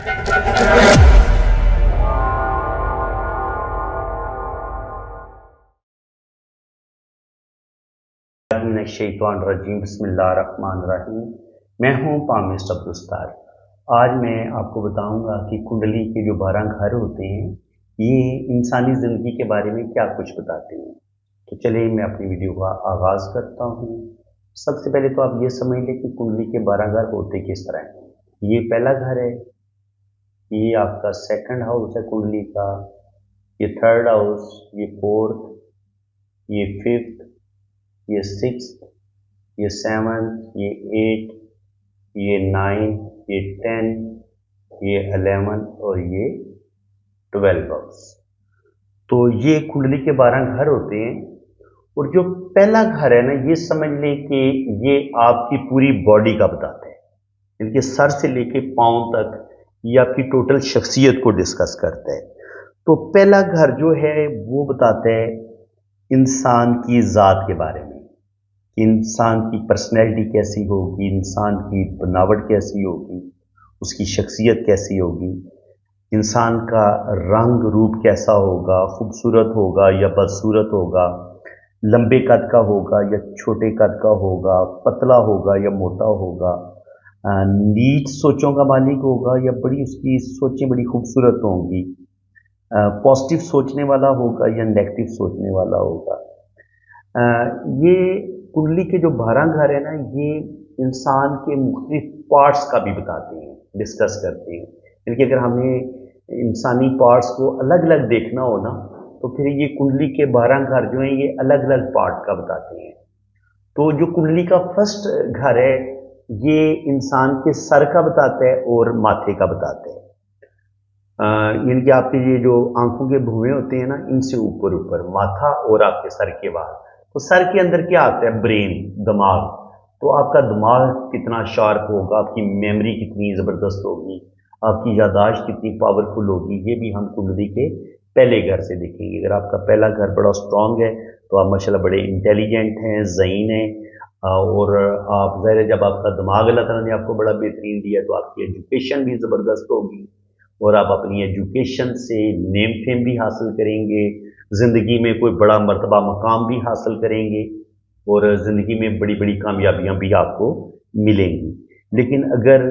الرجیم، بسم اللہ الرحمن الرحیم۔ میں ہوں پامسٹ عبدالستار۔ آج میں آپ کو بتاؤں گا کہ کنڈلی کے جو بارہ گھر ہوتے ہیں، یہ انسانی زندگی کے بارے میں کیا کچھ بتاتے ہیں؟ تو چلیں میں اپنی ویڈیو کا آغاز کرتا ہوں۔ سب سے پہلے تو آپ یہ سمجھ لیں کہ کنڈلی کے بارہ گھر ہوتے کس طرح ہیں۔ یہ پہلا گھر ہے یہ آپ کا سیکنڈ ہاؤس ہے کنڈلی کا، یہ تھرڈ ہاؤس یہ فورتھ یہ ففتھ یہ سکس یہ سیون یہ ایٹ یہ نائن یہ ٹین یہ الیون اور یہ ٹویلو ہاؤس تو یہ کنڈلی کے بارہ گھر ہوتے ہیں اور جو پہلا گھر ہے نا، یہ سمجھ لیں کہ یہ آپ کی پوری باڈی کا بتاتا ہے۔ ان کے سر سے لے کے پاؤں تک یہ آپ کی ٹوٹل شخصیت کو ڈسکس کرتا ہے تو پہلا گھر جو ہے وہ بتاتا ہے انسان کی ذات کے بارے میں، کہ انسان کی پرسنالٹی کیسی ہوگی، انسان کی بناوٹ کیسی ہوگی، اس کی شخصیت کیسی ہوگی، انسان کا رنگ روپ کیسا ہوگا، خوبصورت ہوگا یا بدصورت ہوگا، لمبے قد کا ہوگا یا چھوٹے قد کا ہوگا، پتلا ہوگا یا موٹا ہوگا نیچ سوچوں کا مالک ہوگا یا بڑی اس کی سوچیں بڑی خوبصورت ہوں گی پازیٹیو سوچنے والا ہوگا یا نیگیٹو سوچنے والا ہوگا؟ یہ کنڈلی کے جو بارہ گھر ہیں نا، یہ انسان کے مختلف پارٹس کا بھی بتاتے ہیں ڈسکس کرتے ہیں۔ یعنی کہ اگر ہمیں انسانی پارٹس کو الگ الگ دیکھنا ہو نا، تو پھر یہ کنڈلی کے بارہ گھر جو ہیں، یہ الگ الگ پارٹ کا بتاتے ہیں۔ تو جو کنڈلی کا فرسٹ گھر ہے یہ انسان کے سر کا بتاتا ہے اور ماتھے کا بتاتا ہے۔ یعنی کہ آپ کے یہ جو آنکھوں کے بھوئیں ہوتے ہیں نا، ان سے اوپر اوپر، ماتھا اور آپ کے سر کے بعد تو سر کے اندر کیا آتا ہے؟ برین، دماغ۔ تو آپ کا دماغ کتنا شارپ ہوگا، آپ کی میموری کتنی زبردست ہوگی، آپ کی یاداشت کتنی پاورفل ہوگی، یہ بھی ہم کنڈلی کے پہلے گھر سے دیکھیں گے۔ اگر آپ کا پہلا گھر بڑا اسٹرانگ ہے، تو آپ ماشاء اللہ بڑے انٹیلیجنٹ ہیں، ذہین ہیں۔ اور آپ ظاہر جب آپ کا دماغ اللہ تعالیٰ نے آپ کو بڑا بہترین دیا تو آپ کی ایجوکیشن بھی زبردست ہوگی اور آپ اپنی ایجوکیشن سے نیم فیم بھی حاصل کریں گے، زندگی میں کوئی بڑا مرتبہ مقام بھی حاصل کریں گے اور زندگی میں بڑی بڑی کامیابیاں بھی آپ کو ملیں گی۔ لیکن اگر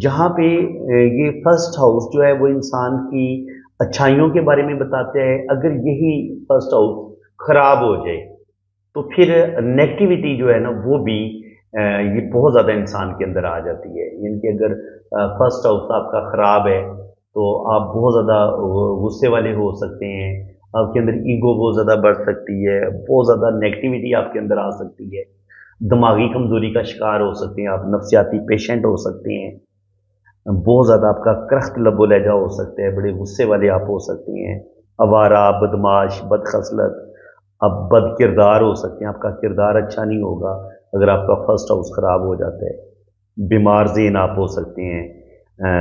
جہاں پہ یہ فرسٹ ہاؤس جو ہے وہ انسان کی اچھائیوں کے بارے میں بتاتے ہیں، اگر یہی فرسٹ ہاؤس خراب ہو جائے تو پھر نیگیٹیوٹی جو ہے نا وہ بھی یہ بہت زیادہ انسان کے اندر آ جاتی ہے۔ یعنی کہ اگر فرسٹ ہاؤس آپ کا خراب ہے تو آپ بہت زیادہ غصے والے ہو سکتے ہیں، آپ کے اندر ایگو بہت زیادہ بڑھ سکتی ہے، بہت زیادہ نیگیٹیوٹی آپ کے اندر آ سکتی ہے۔ دماغی کمزوری کا شکار ہو سکتے ہیں آپ، نفسیاتی پیشنٹ ہو سکتے ہیں۔ بہت زیادہ آپ کا کرخت لب و لہجہ ہو سکتے ہیں، بڑے غصے والے آپ ہو سکتے ہیں۔ اوارہ بدماش بد خصلت اب بد کردار ہو سکتے ہیں، آپ کا کردار اچھا نہیں ہوگا اگر آپ کا فرسٹ ہاؤس خراب ہو جاتا ہے۔ بیمار ذہن آپ ہو سکتے ہیں۔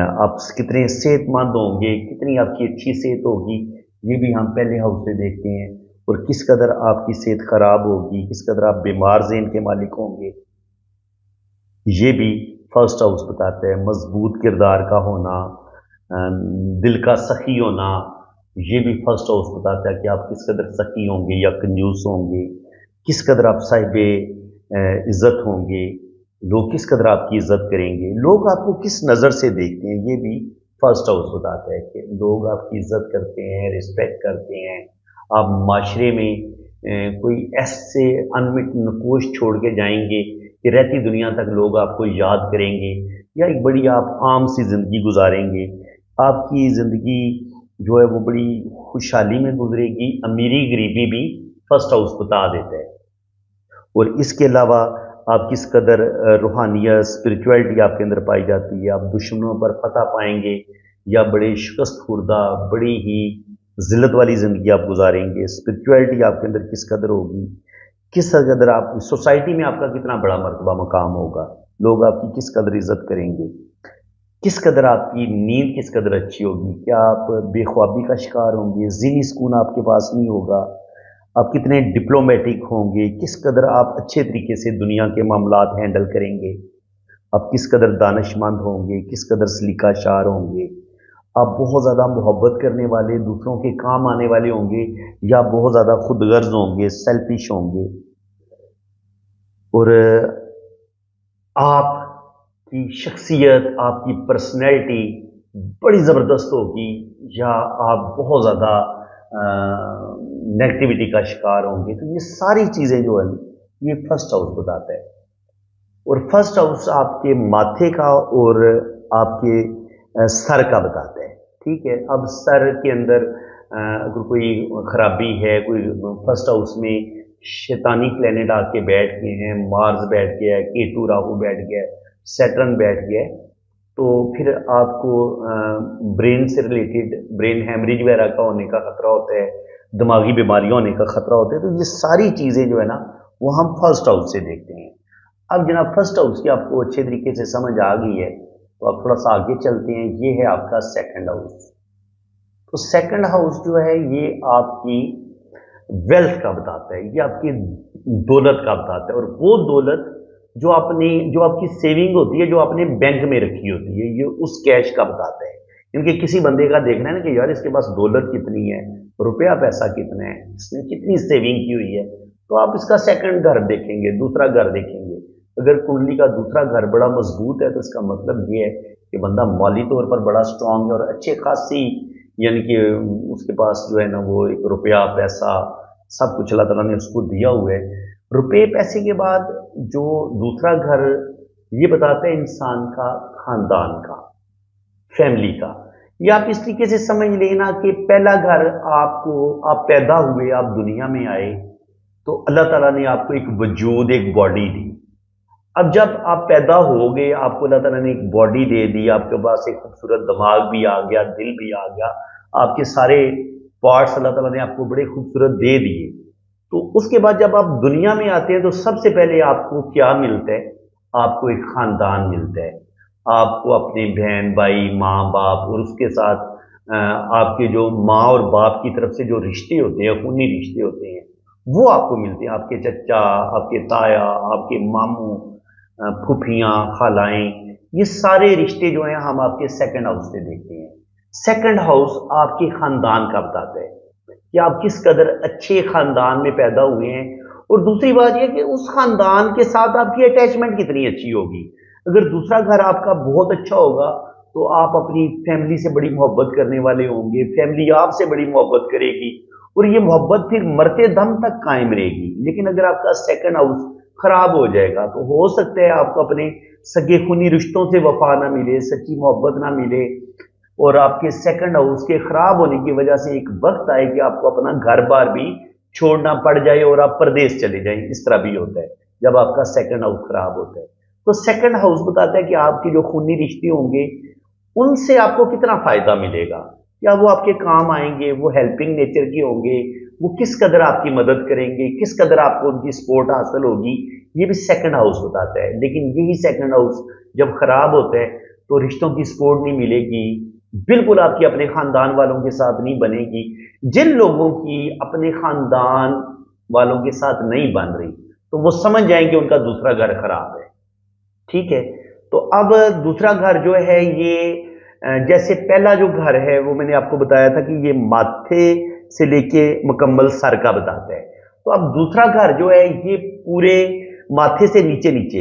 آپ کتنے صحت مند ہوں گے، کتنی آپ کی اچھی صحت ہوگی، یہ بھی ہم پہلے ہاؤس سے دیکھتے ہیں۔ اور کس قدر آپ کی صحت خراب ہوگی، کس قدر آپ بیمار ذہن کے مالک ہوں گے۔ یہ بھی فرسٹ ہاؤس بتاتے ہیں مضبوط کردار کا ہونا دل کا سخی ہونا۔ یہ بھی فرسٹ ہاؤس بتاتا ہے کہ آپ کس قدر سخی ہوں گے یا کنجوس ہوں گے، کس قدر آپ صاحب عزت ہوں گے، لوگ کس قدر آپ کی عزت کریں گے؟ لوگ آپ کو کس نظر سے دیکھتے ہیں؟ یہ بھی فرسٹ ہاؤس بتاتا ہے کہ لوگ آپ کی عزت کرتے ہیں رسپیکٹ کرتے ہیں۔ آپ معاشرے میں کوئی ایسے انمٹ نکوش چھوڑ کے جائیں گے کہ رہتی دنیا تک لوگ آپ کو یاد کریں گے یا ایک بڑی آپ عام سی زندگی گزاریں گے۔ آپ کی زندگی جو ہے وہ بڑی خوشحالی میں گزرے گی، امیری غریبی بھی فرسٹ ہاؤس بتا دیتا ہے۔ اور اس کے علاوہ آپ کس قدر روحانیت اسپریچولیٹی آپ کے اندر پائی جاتی ہے، آپ دشمنوں پر فتح پائیں گے یا بڑے شکست خوردہ، بڑی ہی ذلت والی زندگی آپ گزاریں گے اسپریچولیٹی آپ کے اندر کس قدر ہوگی، کس قدر آپ سوسائٹی میں آپ کا کتنا بڑا مرتبہ مقام ہوگا، لوگ آپ کی کس قدر عزت کریں گے۔ کس قدر آپ کی نیند کس قدر اچھی ہوگی؟ کیا آپ بے خوابی کا شکار ہوں گے؟ ذہنی سکون آپ کے پاس نہیں ہوگا؟ آپ کتنے ڈپلومیٹک ہوں گے؟ کس قدر آپ اچھے طریقے سے دنیا کے معاملات ہینڈل کریں گے؟ آپ کس قدر دانش مند ہوں گے؟ کس قدر سلیقہ شار ہوں گے؟ آپ بہت زیادہ محبت کرنے والے، دوسروں کے کام آنے والے ہوں گے یا بہت زیادہ خود غرض ہوں گے سیلفش ہوں گے؟ اور آپ کی شخصیت، آپ کی پرسنالٹی بڑی زبردست ہوگی یا آپ بہت زیادہ نیگٹیوٹی کا شکار ہوں گے، تو یہ ساری چیزیں جو ہیں، یہ فرسٹ ہاؤس بتاتا ہے اور فرسٹ ہاؤس آپ کے ماتھے کا اور آپ کے سر کا بتاتا ہے ٹھیک ہے؟ اب سر کے اندر اگر کوئی خرابی ہے، کوئی فرسٹ ہاؤس میں شیطانی پلینٹ آ کے بیٹھ گئے ہیں مارز بیٹھ گیا ہے، کیٹو راہو بیٹھ گیا ہے سیٹرن بیٹھ گیا ہے تو پھر آپ کو برین سے ریلیٹڈ برین ہیمریج وغیرہ کا ہونے کا خطرہ ہوتا ہے دماغی بیماریاں ہونے کا خطرہ ہوتا ہے تو یہ ساری چیزیں جو ہے نا وہ ہم فرسٹ ہاؤس سے دیکھتے ہیں اب جناب فرسٹ ہاؤس کی آپ کو اچھے طریقے سے سمجھ آ گئی ہے تو آپ تھوڑا سا آگے چلتے ہیں یہ ہے آپ کا سیکنڈ ہاؤس تو سیکنڈ ہاؤس جو ہے یہ آپ کی ویلتھ کا بتاتا ہے یہ آپ کی دولت کا بتاتا ہے اور وہ دولت جو اپنی جو آپ کی سیونگ ہوتی ہے، جو آپ نے بینک میں رکھی ہوتی ہے، یہ اس کیش کا بتاتا ہے کیونکہ کسی بندے کا دیکھنا ہے نا کہ یار اس کے پاس دولت کتنی ہے، روپیہ پیسہ کتنا ہے، اس نے کتنی سیونگ کی ہوئی ہے۔ تو آپ اس کا سیکنڈ گھر دیکھیں گے، دوسرا گھر دیکھیں گے۔ اگر کنڈلی کا دوسرا گھر بڑا مضبوط ہے، تو اس کا مطلب یہ ہے کہ بندہ مالی طور پر بڑا اسٹرانگ ہے اور اچھے خاصی یعنی کہ اس کے پاس جو ہے نا وہ ایک روپیہ، پیسہ، سب کچھ اللہ تعالیٰ نے اس کو دیا ہوا ہے۔ روپے پیسے کے بعد جو دوسرا گھر یہ بتاتا ہے انسان کا، خاندان کا فیملی کا۔ یا آپ اس طریقے سے سمجھ لینا کہ پہلا گھر آپ کو، آپ پیدا ہوئے، آپ دنیا میں آئے تو اللہ تعالیٰ نے آپ کو ایک وجود، ایک باڈی دی۔ اب جب آپ پیدا ہو گئے، آپ کو اللہ تعالیٰ نے ایک باڈی دے دی، آپ کے پاس ایک خوبصورت دماغ بھی آ گیا، دل بھی آ گیا، آپ کے سارے پارٹس اللہ تعالیٰ نے آپ کو بڑے خوبصورت دے دیے۔ تو اس کے بعد جب آپ دنیا میں آتے ہیں تو سب سے پہلے آپ کو کیا ملتا ہے؟ آپ کو ایک خاندان ملتا ہے۔ آپ کو اپنے بہن، بھائی، ماں، باپ اور اس کے ساتھ آپ کے جو ماں اور باپ کی طرف سے جو رشتے ہوتے ہیں، خونی رشتے ہوتے ہیں، وہ آپ کو ملتے ہیں۔ آپ کے چچا، آپ کے تایا، آپ کے ماموں پھوپھیاں، خالائیں، یہ سارے رشتے جو ہیں ہم آپ کے سیکنڈ ہاؤس سے دیکھتے ہیں۔ سیکنڈ ہاؤس آپ کے خاندان کا بتاتا ہے۔ کہ آپ کس قدر اچھے خاندان میں پیدا ہوئے ہیں۔ اور دوسری بات یہ کہ اس خاندان کے ساتھ آپ کی اٹیچمنٹ کتنی اچھی ہوگی۔ اگر دوسرا گھر آپ کا بہت اچھا ہوگا تو آپ اپنی فیملی سے بڑی محبت کرنے والے ہوں گے فیملی آپ سے بڑی محبت کرے گی۔ اور یہ محبت پھر مرتے دم تک قائم رہے گی۔ لیکن اگر آپ کا سیکنڈ ہاؤس خراب ہو جائے گا تو ہو سکتا ہے آپ کو اپنے سگے خونی رشتوں سے وفا نہ ملے، سچی محبت نہ ملے۔ اور آپ کے سیکنڈ ہاؤس کے خراب ہونے کی وجہ سے ایک وقت آئے کہ آپ کو اپنا گھر بار بھی چھوڑنا پڑ جائے اور آپ پردیش چلے جائیں۔ اس طرح بھی ہوتا ہے، جب آپ کا سیکنڈ ہاؤس خراب ہوتا ہے۔ تو سیکنڈ ہاؤس بتاتا ہے کہ آپ کے جو خونی رشتے ہوں گے، ان سے آپ کو کتنا فائدہ ملے گا؟ یا وہ آپ کے کام آئیں گے؟ وہ ہیلپنگ نیچر کے ہوں گے؟ وہ کس قدر آپ کی مدد کریں گے؟ کس قدر آپ کو ان کی سپورٹ حاصل ہوگی؟ یہ بھی سیکنڈ ہاؤس بتاتا ہے۔ لیکن یہی سیکنڈ ہاؤس جب خراب ہوتا ہے تو رشتوں کی سپورٹ نہیں ملے گی۔ بالکل آپ کی اپنے خاندان والوں کے ساتھ نہیں بنے گی۔ جن لوگوں کی اپنے خاندان والوں کے ساتھ نہیں بن رہی، تو وہ سمجھ جائیں گے ان کا دوسرا گھر خراب ہے۔ ٹھیک ہے؟ تو اب دوسرا گھر جو ہے، یہ جیسے پہلا جو گھر ہے، وہ میں نے آپ کو بتایا تھا کہ یہ ماتھے سے لے کے مکمل سر کا بتاتا ہے۔ تو اب دوسرا گھر جو ہے، یہ پورے ماتھے سے نیچے نیچے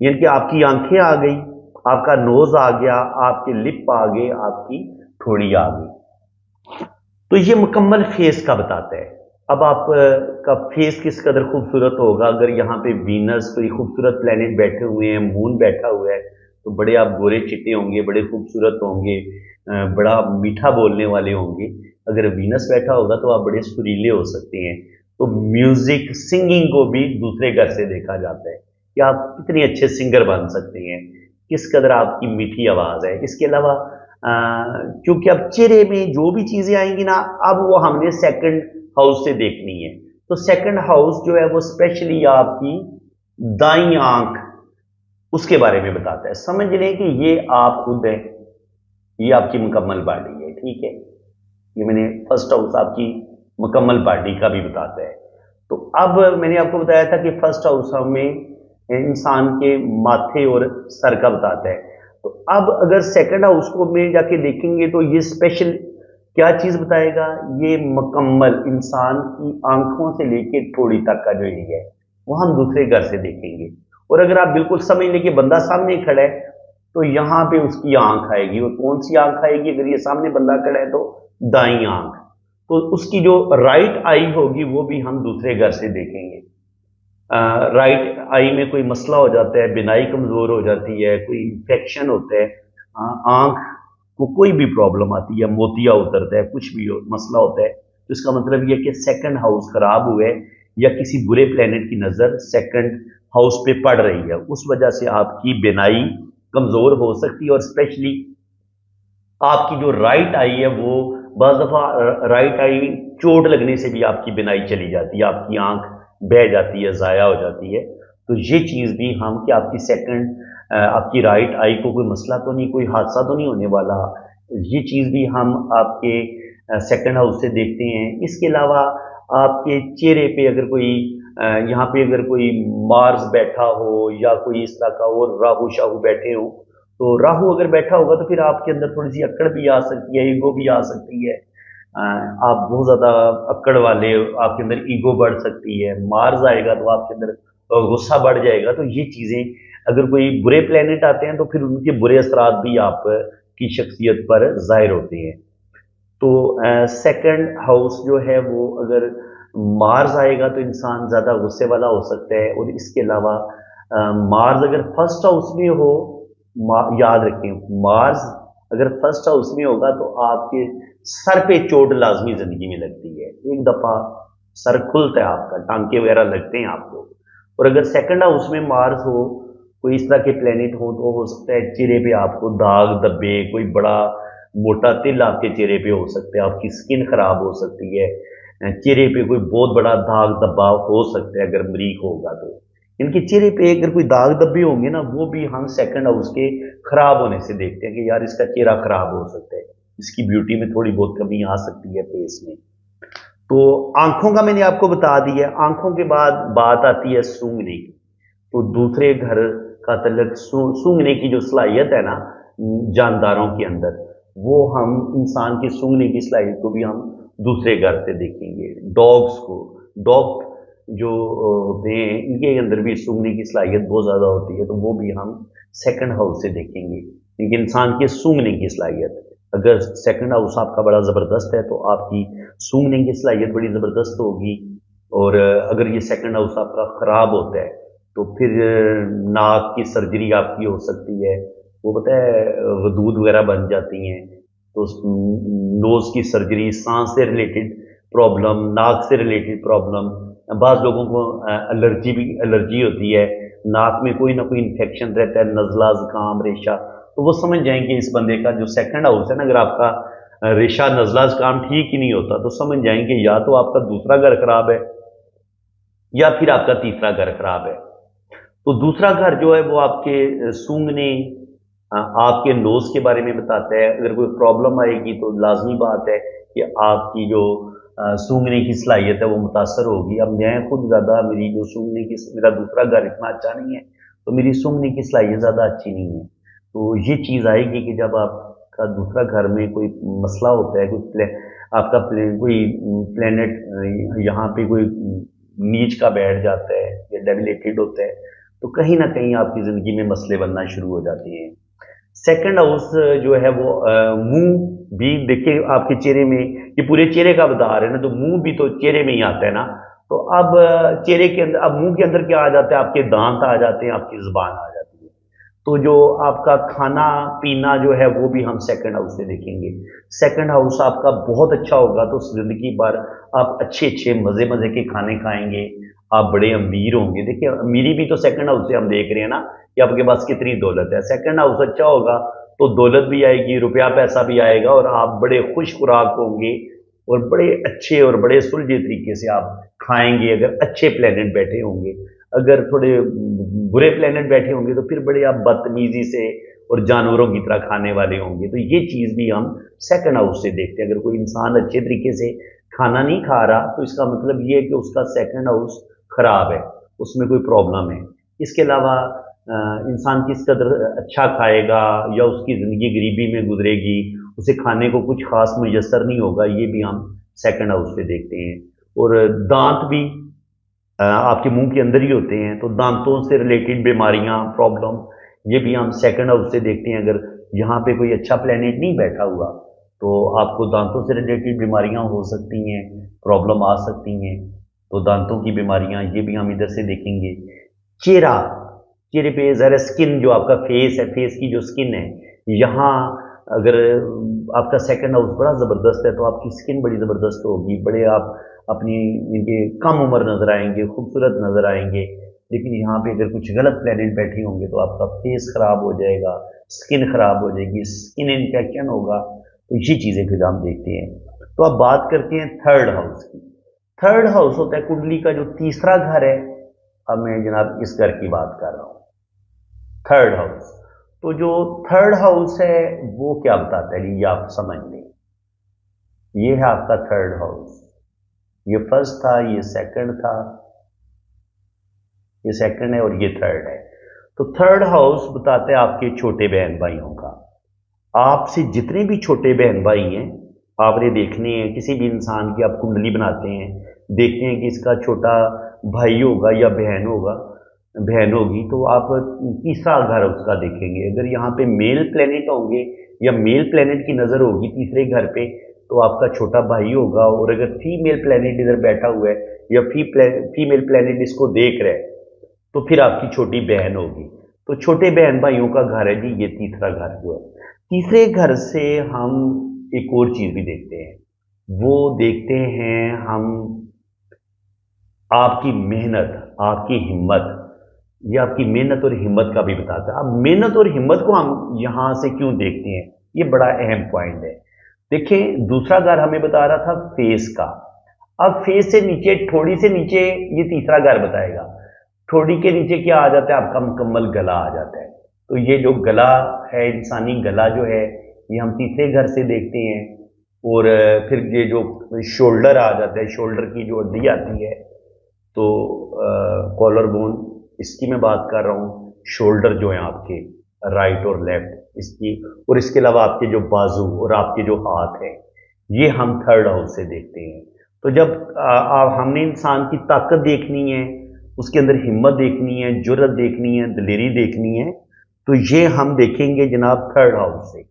یعنی کہ آپ کی آنکھیں آ گئی آپ کا نوز آ گیا، آپ کے لپ آ گئے آپ کی تھوڑی آ گئی۔ تو یہ مکمل فیس کا بتاتا ہے اب آپ کا فیس کس قدر خوبصورت ہوگا؟ اگر یہاں پہ وینس کوئی خوبصورت پلانٹ بیٹھے ہوئے ہیں مون بیٹھا ہوا ہے، تو بڑے آپ گورے چٹے ہوں گے، بڑے خوبصورت ہوں گے بڑا میٹھا بولنے والے ہوں گے۔ اگر وینس بیٹھا ہوگا تو آپ بڑے سریلے ہو سکتے ہیں۔ تو میوزک سنگنگ کو بھی دوسرے گھر سے دیکھا جاتا ہے کہ آپ کتنے اچھے سنگر بن سکتے ہیں۔ کس قدر آپ کی میٹھی آواز ہے۔ اس کے علاوہ کیونکہ اب چہرے میں جو بھی چیزیں آئیں گی نا، اب وہ ہم نے سیکنڈ ہاؤس سے دیکھنی ہے۔ تو سیکنڈ ہاؤس جو ہے وہ اسپیشلی آپ کی دائیں آنکھ اس کے بارے میں بتاتا ہے۔ سمجھ لیں کہ یہ آپ خود ہیں، یہ آپ کی مکمل باڈی ہے، ٹھیک ہے؟ یہ میں نے فرسٹ ہاؤس آپ کی مکمل باڈی کا بھی بتاتا ہے۔ تو اب میں نے آپ کو بتایا تھا کہ فرسٹ ہاؤس ہمیں انسان کے ماتھے اور سر کا بتاتا ہے۔ تو اب اگر سیکنڈ ہاؤس کو میں جا کے دیکھیں گے تو یہ اسپیشل کیا چیز بتائے گا؟ یہ مکمل انسان کی آنکھوں سے لے کے تھوڑی تک کا جو ایریا ہے، وہ ہم دوسرے گھر سے دیکھیں گے۔ اور اگر آپ بالکل سمجھ لیں کہ بندہ سامنے کھڑا ہے، تو یہاں پہ اس کی آنکھ آئے گی۔ اور کون سی آنکھ آئے گی؟ اگر یہ سامنے بندہ کھڑا ہے تو دائیں آنکھ۔ تو اس کی جو رائٹ آئی ہوگی، وہ بھی ہم دوسرے گھر سے دیکھیں گے۔ رائٹ آئی میں کوئی مسئلہ ہو جاتا ہے، بینائی کمزور ہو جاتی ہے، کوئی انفیکشن ہوتا ہے آنکھ کو کوئی بھی پرابلم آتی ہے موتیا اترتا ہے، کچھ بھی مسئلہ ہوتا ہے، تو اس کا مطلب یہ کہ سیکنڈ ہاؤس خراب ہوئے یا کسی برے پلانٹ کی نظر سیکنڈ ہاؤس پہ پڑ رہی ہے۔ اس وجہ سے آپ کی بینائی کمزور ہو سکتی ہے اور اسپیشلی آپ کی جو رائٹ آئی ہے وہ بعض دفعہ رائٹ آئی چوٹ لگنے سے بھی آپ کی بینائی چلی جاتی ہے، آپ کی آنکھ بہ جاتی ہے، ضائع ہو جاتی ہے۔ تو یہ چیز بھی ہم کہ آپ کی سیکنڈ آپ کی رائٹ آئی کو کوئی مسئلہ تو نہیں، کوئی حادثہ تو نہیں ہونے والا۔ یہ چیز بھی ہم آپ کے سیکنڈ ہاؤس سے دیکھتے ہیں۔ اس کے علاوہ آپ کے چہرے پہ اگر کوئی یہاں پہ اگر کوئی مارز بیٹھا ہو یا کوئی اس طرح کا اور راہو شاہو بیٹھے ہوں، تو راہو اگر بیٹھا ہوگا تو پھر آپ کے اندر تھوڑی سی اکڑ بھی آ سکتی ہے، ایگو بھی آ سکتی ہے۔ آپ بہت زیادہ اکڑ والے، آپ کے اندر ایگو بڑھ سکتی ہے، مارز آئے گا تو آپ کے اندر غصہ بڑھ جائے گا۔ تو یہ چیزیں اگر کوئی برے پلانٹ آتے ہیں تو پھر ان کے برے اثرات بھی آپ کی شخصیت پر ظاہر ہوتے ہیں۔ تو سیکنڈ ہاؤس جو ہے وہ اگر مارز آئے گا تو انسان زیادہ غصے والا ہو سکتا ہے۔ اور اس کے علاوہ مارز اگر فرسٹ ہاؤس میں ہو یاد رکھیں، مارز اگر فرسٹ ہاؤس میں ہوگا تو آپ کے سر پہ چوٹ لازمی زندگی میں لگتی ہے۔ ایک دفعہ سر کھلتا ہے آپ کا، ٹانکے وغیرہ لگتے ہیں آپ کو۔ اور اگر سیکنڈ ہاؤس میں مارس ہو، کوئی اس طرح کے پلینٹ ہو تو ہو سکتا ہے چہرے پہ آپ کو داغ، دبے، کوئی بڑا موٹا تل آپ کے چہرے پہ ہو سکتا ہے، آپ کی سکن خراب ہو سکتی ہے۔ چہرے پہ کوئی بہت بڑا داغ، دبا ہو سکتا ہے اگر مریخ ہوگا تو۔ یعنی ان کے چہرے پہ اگر کوئی داغ، دبے ہوں گے نا، وہ بھی ہم سیکنڈ ہاؤس کے خراب ہونے سے دیکھتے ہیں کہ یار اس کا چہرہ خراب ہو سکتا ہے، اس کی بیوٹی میں تھوڑی بہت کمی آ سکتی ہے فیس میں۔ تو آنکھوں کا میں نے آپ کو بتا دیا آنکھوں کے بعد بات آتی ہے سونگنے کی۔ تو دوسرے گھر کا تعلق سونگنے کی جو صلاحیت ہے نا، جانداروں کے اندر، وہ ہم انسان کی سونگنے کی صلاحیت کو بھی ہم دوسرے گھر سے دیکھیں گے۔ ڈاگس کو ڈاگ جو ہوتے ہیں، ان کے اندر بھی سونگنے کی صلاحیت بہت زیادہ ہوتی ہے، تو وہ بھی ہم سیکنڈ ہاؤس سے دیکھیں گے۔ کیونکہ انسان کے سونگنے کی صلاحیت اگر سیکنڈ ہاؤس آپ کا بڑا زبردست ہے، تو آپ کی سونگنے کی صلاحیت بڑی زبردست ہوگی۔ اور اگر یہ سیکنڈ ہاؤس آپ کا خراب ہوتا ہے، تو پھر ناک کی سرجری آپ کی ہو سکتی ہے۔ وہ پتہ ہے، ودود وغیرہ بن جاتی ہیں۔ تو نوز کی سرجری سانس سے ریلیٹڈ پرابلم ناک سے ریلیٹڈ پرابلم بعض لوگوں کو الرجی بھی، الرجی ہوتی ہے، ناک میں کوئی نہ کوئی انفیکشن رہتا ہے، نزلہ، زکام، ریشہ، تو وہ سمجھ جائیں کہ اس بندے کا جو سیکنڈ ہاؤس ہے نا، اگر آپ کا ریشہ، نزلہ، زکام ٹھیک ہی نہیں ہوتا، تو سمجھ جائیں کہ یا تو آپ کا دوسرا گھر خراب ہے، یا پھر آپ کا تیسرا گھر خراب ہے۔ تو دوسرا گھر جو ہے، وہ آپ کے سونگنے آپ کے نوز کے بارے میں بتاتا ہے۔ اگر کوئی پرابلم آئے گی تو لازمی بات ہے کہ آپ کی جو سونگنے کی صلاحیت ہے، وہ متاثر ہوگی۔ اب میں خود زیادہ میری جو سونگنے کی، میرا دوسرا گھر اتنا اچھا نہیں ہے، تو میری سونگنے کی صلاحیت زیادہ اچھی نہیں ہے۔ تو یہ چیز آئے گی کہ جب آپ کا دوسرا گھر میں کوئی مسئلہ ہوتا ہے، کوئی آپ کا کوئی پلینٹ یہاں پہ کوئی نیچ کا بیٹھ جاتا ہے یا ڈیولیٹڈ ہوتا ہے، تو کہیں نہ کہیں آپ کی زندگی میں مسئلے بننا شروع ہو جاتے ہیں۔ سیکنڈ ہاؤس uh, جو ہے وہ uh, منہ بھی دیکھیں آپ کے چہرے میں یہ پورے چہرے کا بتا رہے ہیں نا، تو منہ بھی تو چہرے میں ہی آتا ہے نا۔ تو اب uh, چہرے کے اندر، اب منہ کے اندر کیا آ جاتا ہے؟ آپ کے دانت آ جاتے ہیں، آپ کی زبان آ جاتی ہے۔ تو جو آپ کا کھانا پینا جو ہے وہ بھی ہم سیکنڈ ہاؤس سے دیکھیں گے۔ سیکنڈ ہاؤس آپ کا بہت اچھا ہوگا تو زندگی پر آپ اچھے اچھے مزے مزے کے کھانے کھائیں گے۔ آپ بڑے امیر ہوں گے۔ دیکھیے، امیری بھی تو سیکنڈ ہاؤس سے ہم دیکھ رہے ہیں نا کہ آپ کے پاس کتنی دولت ہے۔ سیکنڈ ہاؤس اچھا ہوگا تو دولت بھی آئے گی، روپیہ پیسہ بھی آئے گا اور آپ بڑے خوش خوراک ہوں گے اور بڑے اچھے اور بڑے سلجھے طریقے سے آپ کھائیں گے، اگر اچھے پلانٹ بیٹھے ہوں گے۔ اگر تھوڑے برے پلانٹ بیٹھے ہوں گے تو پھر بڑے آپ بدتمیزی سے اور جانوروں کی طرح کھانے والے ہوں گے۔ تو یہ چیز بھی ہم سیکنڈ ہاؤس سے دیکھتے ہیں۔ اگر کوئی انسان اچھے طریقے سے کھانا نہیں کھا رہا تو اس کا مطلب یہ ہے کہ اس کا سیکنڈ ہاؤس خراب ہے، اس میں کوئی پرابلم ہے۔ اس کے علاوہ انسان کس قدر اچھا کھائے گا یا اس کی زندگی غریبی میں گزرے گی، اسے کھانے کو کچھ خاص میسر نہیں ہوگا، یہ بھی ہم سیکنڈ ہاؤس پہ دیکھتے ہیں۔ اور دانت بھی آپ کے منہ کے اندر ہی ہوتے ہیں، تو دانتوں سے ریلیٹڈ بیماریاں پرابلم یہ بھی ہم سیکنڈ ہاؤس سے دیکھتے ہیں۔ اگر یہاں پہ کوئی اچھا پلانٹ نہیں بیٹھا ہوا، تو آپ کو دانتوں سے ریلیٹڈ بیماریاں ہو سکتی ہیں پرابلم آ سکتی ہیں۔ تو دانتوں کی بیماریاں، یہ بھی ہم ادھر سے دیکھیں گے۔ چہرہ، چہرے پہ ذرا اسکن جو آپ کا فیس ہے فیس کی جو اسکن ہے، یہاں اگر آپ کا سیکنڈ ہاؤس بڑا زبردست ہے تو آپ کی اسکن بڑی زبردست ہوگی۔ بڑے آپ اپنی ان کے کم عمر نظر آئیں گے، خوبصورت نظر آئیں گے۔ لیکن یہاں پہ اگر کچھ غلط پلانٹ بیٹھے ہوں گے تو آپ کا فیس خراب ہو جائے گا اسکن خراب ہو جائے گی اسکن انفیکشن ہوگا۔ تو اسی چیزیں پھر ہم دیکھتے ہیں۔ تو اب بات کرتے ہیں تھرڈ ہاؤس کی۔ تھرڈ ہاؤس ہوتا ہے کنڈلی کا جو تیسرا گھر ہے، اب میں جناب اس گھر کی بات کر رہا ہوں. تھرڈ ہاؤس تو جو تھرڈ ہاؤس ہے، وہ کیا بتاتا ہے؟ جی، یہ آپ سمجھ لیں. یہ ہے آپ کا تھرڈ ہاؤس یہ فرسٹ تھا، یہ سیکنڈ تھا. یہ سیکنڈ ہے اور یہ تھرڈ ہے. تو تھرڈ ہاؤس بتاتے آپ کے چھوٹے بہن بھائیوں کا. آپ سے جتنے بھی چھوٹے بہن بھائی ہیں آپ نے دیکھنے ہیں کسی بھی انسان کی آپ کنڈلی بناتے ہیں، دیکھتے ہیں کہ اس کا چھوٹا بھائی ہوگا یا بہن ہوگا، بہن ہوگی، تو آپ تیسرا گھر اس کا دیکھیں گے۔ اگر یہاں پہ میل پلینٹ ہوں گے یا میل پلینٹ کی نظر ہوگی تیسرے گھر پہ، تو آپ کا چھوٹا بھائی ہوگا۔ اور اگر فیمیل پلینٹ ادھر بیٹھا ہوا ہے یا فیمیل پلینٹ اس کو دیکھ رہے تو پھر آپ کی چھوٹی بہن ہوگی۔ تو چھوٹے بہن بھائیوں کا گھر ہے جی یہ تیسرا گھر جو ہے۔ تیسرے گھر سے ہم ایک اور چیز بھی دیکھتے ہیں۔ وہ دیکھتے ہیں ہم، آپ کی محنت، آپ کی ہمت۔ یہ آپ کی محنت اور ہمت کا بھی بتاتا ہے۔ اب محنت اور ہمت کو ہم یہاں سے کیوں دیکھتے ہیں؟ یہ بڑا اہم پوائنٹ ہے۔ دیکھیں، دوسرا گھر ہمیں بتا رہا تھا فیس کا۔ اب فیس سے نیچے، تھوڑی سے نیچے یہ تیسرا گھر بتائے گا۔ تھوڑی کے نیچے کیا آ جاتا ہے؟ آپ کا مکمل گلا آ جاتا ہے۔ تو یہ جو گلا ہے، انسانی گلا جو ہے یہ ہم تیسرے گھر سے دیکھتے ہیں اور پھر یہ جو شولڈر آ جاتا ہے، شولڈر کی جو ہڈی آتی ہے، تو کالر بون اس کی میں بات کر رہا ہوں، شولڈر جو ہیں آپ کے رائٹ اور لیفٹ اس کی، اور اس کے علاوہ آپ کے جو بازو اور آپ کے جو ہاتھ ہیں، یہ ہم تھرڈ ہاؤس سے دیکھتے ہیں۔ تو جب ہم نے انسان کی طاقت دیکھنی ہے، اس کے اندر ہمت دیکھنی ہے جرت دیکھنی ہے، دلیری دیکھنی ہے، تو یہ ہم دیکھیں گے جناب تھرڈ ہاؤس سے۔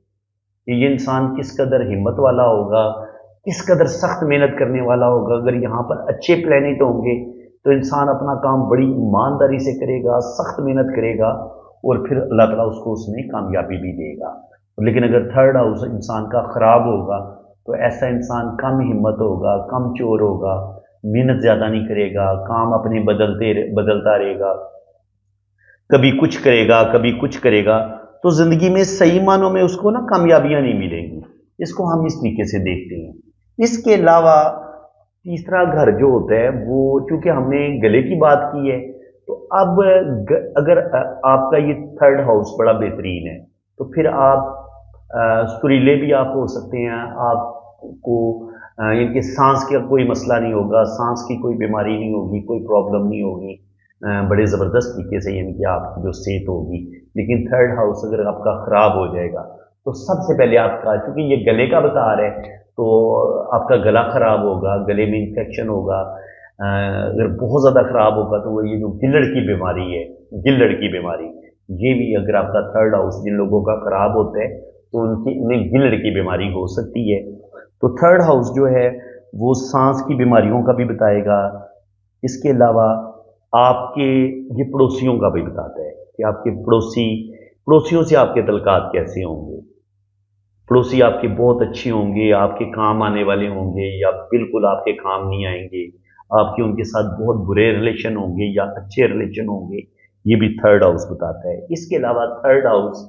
کہ یہ انسان کس قدر ہمت والا ہوگا، کس قدر سخت محنت کرنے والا ہوگا۔ اگر یہاں پر اچھے پلانٹ ہوں گے، تو انسان اپنا کام بڑی ایمانداری سے کرے گا، سخت محنت کرے گا، اور پھر اللہ تعالیٰ اس کو اس میں کامیابی بھی دے گا۔ لیکن اگر تھرڈ ہاؤس انسان کا خراب ہوگا، تو ایسا انسان کم ہمت ہوگا، کم چور ہوگا، محنت زیادہ نہیں کرے گا، کام اپنے بدلتے بدلتا رہے گا۔ کبھی کچھ کرے گا، کبھی کچھ کرے گا۔ تو زندگی میں صحیح معنوں میں اس کو نا کامیابیاں نہیں ملیں گی۔ اس کو ہم اس طریقے سے دیکھتے ہیں۔ اس کے علاوہ تیسرا گھر جو ہوتا ہے، وہ چونکہ ہم نے گلے کی بات کی ہے، تو اب اگر آپ کا یہ تھرڈ ہاؤس بڑا بہترین ہے، تو پھر آپ سریلے بھی آپ ہو سکتے ہیں۔ آپ کو ان یعنی کے سانس کا کوئی مسئلہ نہیں ہوگا، سانس کی کوئی بیماری نہیں ہوگی، کوئی پرابلم نہیں ہوگی۔ بڑے زبردست طریقے سے یعنی کہ آپ کی جو صحت ہوگی، لیکن تھرڈ ہاؤس اگر آپ کا خراب ہو جائے گا، تو سب سے پہلے آپ کا، چونکہ یہ گلے کا بتا رہے تو آپ کا گلا خراب ہوگا، گلے میں انفیکشن ہوگا اگر بہت زیادہ خراب ہوگا تو وہ یہ جو گلڑ کی بیماری ہے گلڑ کی بیماری، یہ بھی اگر آپ کا تھرڈ ہاؤس جن لوگوں کا خراب ہوتا ہے، تو ان کی، انہیں گلڑ کی بیماری ہو سکتی ہے۔ تو تھرڈ ہاؤس جو ہے، وہ سانس کی بیماریوں کا بھی بتائے گا۔ اس کے علاوہ آپ کے یہ پڑوسیوں کا بھی بتاتا ہے کہ آپ کے پڑوسی، پڑوسیوں سے آپ کے تلقات کیسے ہوں گے؟ پڑوسی آپ کے بہت اچھے ہوں گے، آپ کے کام آنے والے ہوں گے یا بالکل آپ کے کام نہیں آئیں گے، آپ کے ان کے ساتھ بہت برے ریلیشن ہوں گے یا اچھے ریلیشن ہوں گے، یہ بھی تھرڈ ہاؤس بتاتا ہے۔ اس کے علاوہ تھرڈ ہاؤس